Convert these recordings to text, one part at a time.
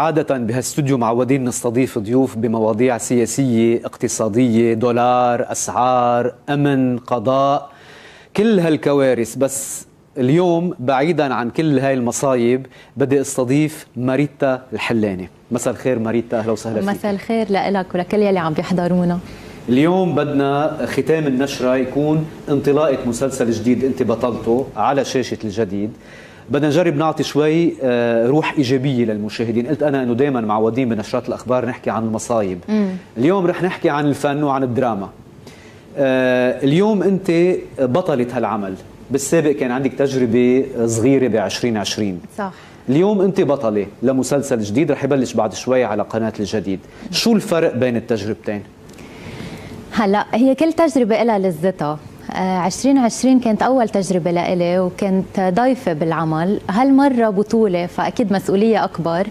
عادة بهالاستوديو معودين نستضيف ضيوف بمواضيع سياسية اقتصادية دولار أسعار أمن قضاء كل هالكوارث. بس اليوم بعيدا عن كل هاي المصايب بدي أستضيف ماريتا الحلاني. مساء الخير ماريتا أهلا وسهلا فيك. مساء الخير لك ولكل يلي عم بيحضرونا. اليوم بدنا ختام النشرة يكون انطلاقة مسلسل جديد انت بطلته على شاشة الجديد. بدنا نجرب نعطي شوي آه، روح إيجابية للمشاهدين. قلت أنا إنه دائما معودين بنشرات الأخبار نحكي عن المصايب. مم. اليوم رح نحكي عن الفن وعن الدراما. آه، اليوم انت بطلة هالعمل. بالسابق كان عندك تجربة صغيرة ب 2020 صح. اليوم انت بطلة لمسلسل جديد. رح يبلش بعد شوي على قناة الجديد. شو الفرق بين التجربتين؟ هلا هي كل تجربة لها لذتها. 2020 كانت أول تجربة لإلي وكنت ضيفة بالعمل. هالمرة بطولة فأكيد مسؤولية أكبر.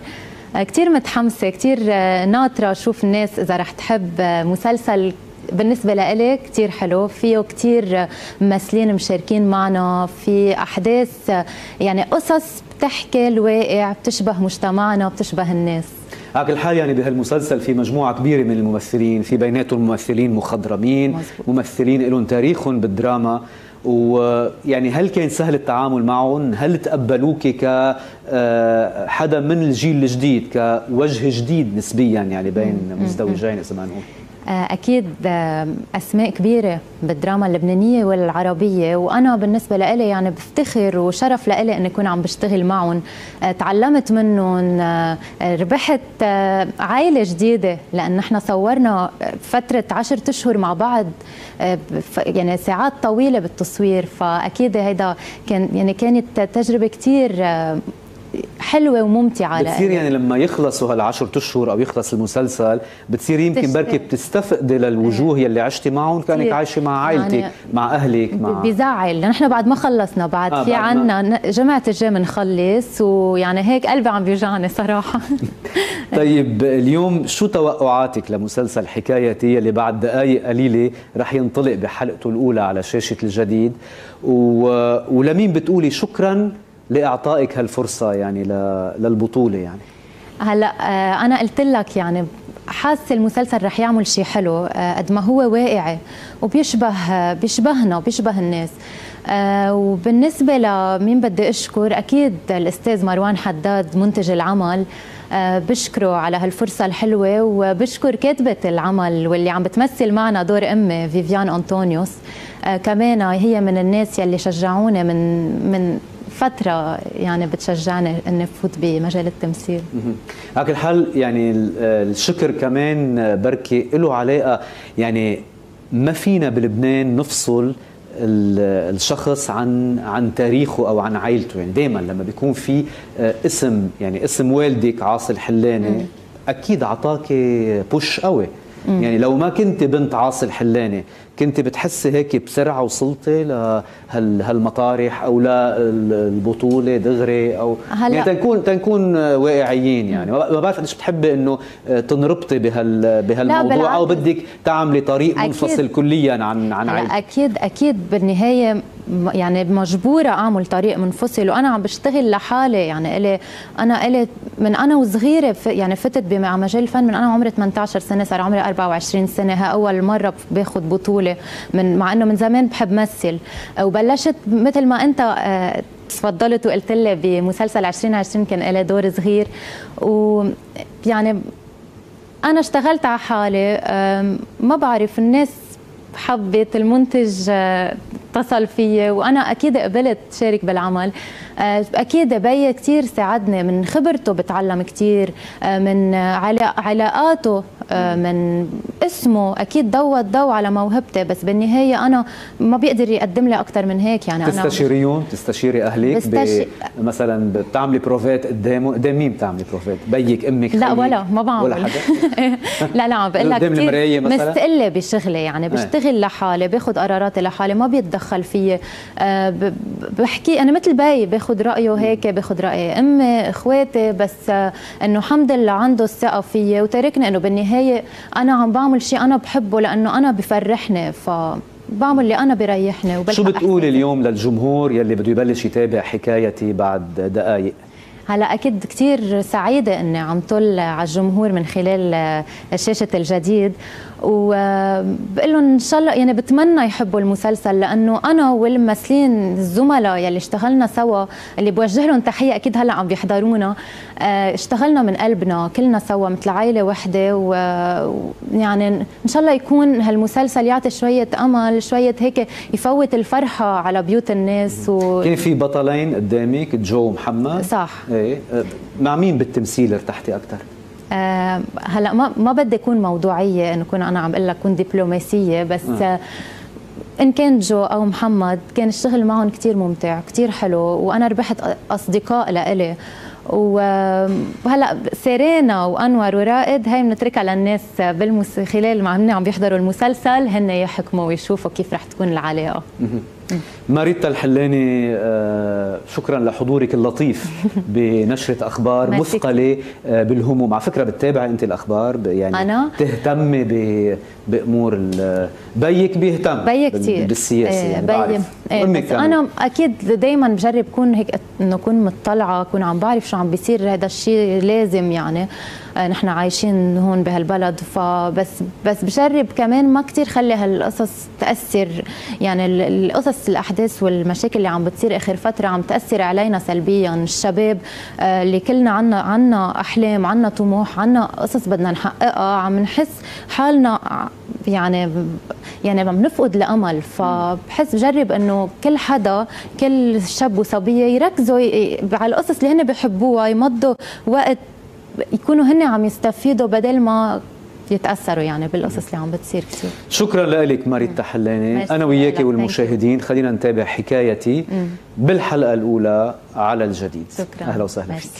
كتير متحمسة كتير ناطرة أشوف الناس إذا رح تحب مسلسل بالنسبة لإلي كتير حلو. فيه كتير ممثلين مشاركين معنا. في أحداث يعني قصص بتحكي الواقع بتشبه مجتمعنا وبتشبه الناس. على كل حال يعني بهالمسلسل في مجموعة كبيرة من الممثلين في بيناتهم ممثلين مخضرمين مزبوط. ممثلين لهم تاريخهم بالدراما ويعني هل كان سهل التعامل معهم؟ هل تقبلوك كحدا آه، من الجيل الجديد كوجه جديد نسبيا يعني بين مزدوجين إذا ما نقول؟ آه، أكيد آه، أسماء كبيرة بالدراما اللبنانية والعربية. وأنا بالنسبة لإلي يعني بفتخر وشرف لإلي إني أكون عم بشتغل معهم. آه، تعلمت منهم ربحت عائلة جديدة. لأن نحن صورنا فترة عشرة أشهر مع بعض يعني ساعات طويلة بالتصوير. فأكيد هيدا كان يعني كانت تجربة كثير حلوة وممتعة بتصير يعني لما يخلصوا هالعشر أشهر أو يخلص المسلسل بتصير يمكن بركي بتستفقدي للوجوه يلي عشتي معهم كانك عايشة مع عائلتك يعني مع أهلك مع بزعل. نحن بعد ما خلصنا بعد آه في عنا جمعه الجاي بنخلص ويعني هيك قلبي عم بيوجعني صراحة. طيب اليوم شو توقعاتك لمسلسل حكايتي اللي بعد دقائق قليلة رح ينطلق بحلقته الأولى على شاشة الجديد؟ و... ولمين بتقولي شكرا لإعطائك هالفرصة يعني للبطولة يعني. هلا آه، أنا قلت لك يعني حاسة المسلسل رح يعمل شيء حلو آه، قد ما هو واقعي وبيشبه بيشبهنا وبيشبه الناس. آه، وبالنسبة لمين بدي أشكر أكيد الأستاذ مروان حداد منتج العمل بشكره على هالفرصة الحلوة وبشكر كاتبة العمل واللي عم بتمثل معنا دور أمي فيفيان أنطونيوس. كمان هي من الناس يلي شجعوني من من فترة يعني بتشجعني إني فوت بمجال التمثيل. على كل حال يعني الشكر كمان بركي له علاقه يعني ما فينا بلبنان نفصل الشخص عن عن تاريخه أو عن عائلته. يعني دائما لما بيكون في آه، اسم يعني اسم والدك عاصي الحلاني أكيد اعطاك بوش قوي. يعني لو ما كنت بنت عاصي الحلاني كنت بتحسي هيك بسرعة وصلتي لهالمطارح أو للبطوله دغري أو هلأ يعني تنكون تنكون واقعيين يعني. ما بعرف قديش بتحبي إنه تنربطي بهال بهالموضوع أو بدك تعملي طريق منفصل كليا عن عن عائلتك أكيد أكيد بالنهاية يعني مجبوره أعمل طريق منفصل وأنا عم بشتغل لحالي. يعني إلي أنا إلي من أنا وصغيرة يعني فتت بمجال الفن من أنا عمري 18 سنة صار عمري 24 سنة. ها أول مرة باخذ بطولة من مع إنه من زمان بحب مثل. وبلشت مثل ما أنت آه، تفضلت وقلت لي بمسلسل 2020 كان لي دور صغير. ويعني أنا اشتغلت على حالي ما بعرف الناس حبت المنتج آه، اتصل فيي. وأنا أكيد قبلت شارك بالعمل. آه، أكيد بي كثير ساعدني من خبرته بتعلم كثير آه، من علاقاته من اسمه. أكيد ضوت ضوء على موهبتي. بس بالنهاية أنا ما بيقدر يقدم لي أكثر من هيك يعني أنا تستشيريهم تستشيري اهلك بستش... مثلا بتعملي بروفات قدامه. قدام مين بتعملي بروفات بيك أمك لا ولا ما بعمل. ولا حدا؟ لا لا عم بقول لك مستقلة بشغلي يعني بشتغل لحالي باخذ قراراتي لحالي ما بيتدخل فيي. بحكي أنا مثل باي باخذ رأيه هيك باخذ رأي أمي إخواتي بس إنه الحمد لله عنده الثقة فيي وتاركني إنه بالنهاية أنا عم بعمل شيء أنا بحبه لأنه أنا بفرحني ف بعمل اللي أنا بريحني. شو بتقولي اليوم للجمهور يلي بده يبلش يتابع حكايتي بعد دقائق هلا أكيد كثير سعيدة إني عم طل على الجمهور من خلال شاشه الجديد. وبقول لهم إن شاء الله يعني بتمنى يحبوا المسلسل لأنه أنا والممثلين الزملاء يلي اشتغلنا سوا اللي بوجه لهم تحية أكيد هلا عم بيحضرونا آه، اشتغلنا من قلبنا كلنا سوا مثل عائله وحدة ويعني إن شاء الله يكون هالمسلسل يعطي شوية أمل شوية هيك يفوت الفرحة على بيوت الناس و... كان في بطلين قدامك جو ومحمد. صح. إيه آه، مع مين بالتمثيل ارتحتي أكثر؟ أه هلا ما ما بدي أكون موضوعية إنه كون أنا عم أقول لك كون دبلوماسية بس أه. إن كان جو أو محمد كان الشغل معهم كثير ممتع كثير حلو وأنا ربحت أصدقاء لإلي وهلا سيرينا وأنور ورائد هاي بنتركها للناس بالمس خلال ما عم بيحضروا المسلسل هن يحكموا ويشوفوا كيف رح تكون العلاقة ماريتا الحلاني آه، شكرا لحضورك اللطيف بنشرة أخبار مثقلة آه، بالهموم. على فكرة بتتابعي أنت الأخبار يعني أنا؟ تهتمي بأمور بيك بيهتم بي كثير بالسياسة إيه يعني إيه بس أنا أكيد دايما بجرب كون هيك إنه أكون مطلعة أكون عم بعرف شو عم بيصير هذا الشيء لازم يعني آه، نحن عايشين هون بهالبلد. فبس بس بجرب كمان ما كثير خلي هالقصص تأثر يعني القصص الأحداث والمشاكل اللي عم بتصير آخر فترة عم تأثر علينا سلبيا. الشباب آه، اللي كلنا عنا عنا أحلام عنا طموح عنا قصص بدنا نحققها عم نحس حالنا يعني يعني عم نفقد الأمل. فبحس بجرب إنه كل حدا كل شاب وصبية يركزوا على القصص اللي هن بحبوها يمضوا وقت يكونوا هن عم يستفيدوا بدل ما يتأثروا يعني بالقصص اللي عم بتصير كثير شكرا لك ماريتا حلاني أنا وياكي والمشاهدين خلينا نتابع حكايتي بالحلقة الأولى على الجديد. شكرا. أهلا وسهلا فيك.